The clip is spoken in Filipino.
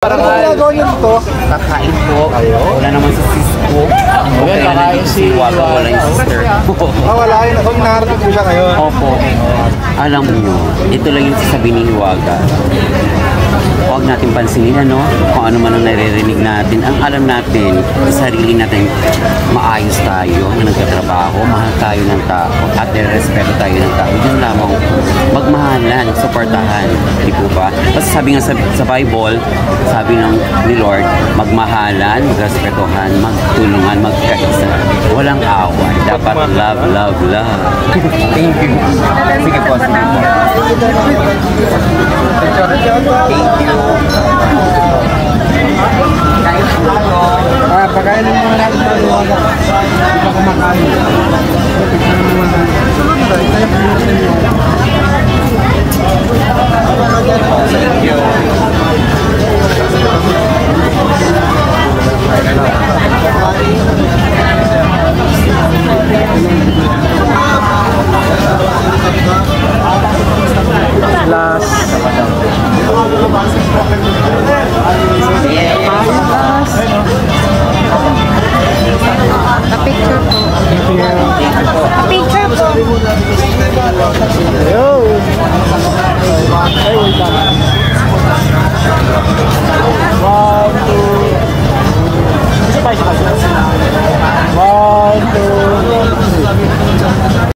Parang ano ginagawa niyo dito? Kakain po. Wala naman si sis ko. Okay, kakain si Wala, wala yung sister. Ah, wala yun. Kung narating ko siya ngayon. Opo. Alam mo, ito lang yung sasabihin ni Hiwaga. Huwag natin pansinin ano, kung ano man ang naririnig natin. Ang alam natin, sa sarili natin, maayos tayo na nagtatrabaho, mahal tayo ng tao, at respeto tayo ng tao. Yun lamang, magmahalan, supportahan sabi nga sa, sa Bible, sabi ng ni Lord, magmahalan, magrespetuhan, magtulungan, magkaisa. Walang away. Dapat love, love, love. Thank you. Sige po, sige po. Thank you. Ah, pagkain mo na lang. Hindi pa kumakain. Merci.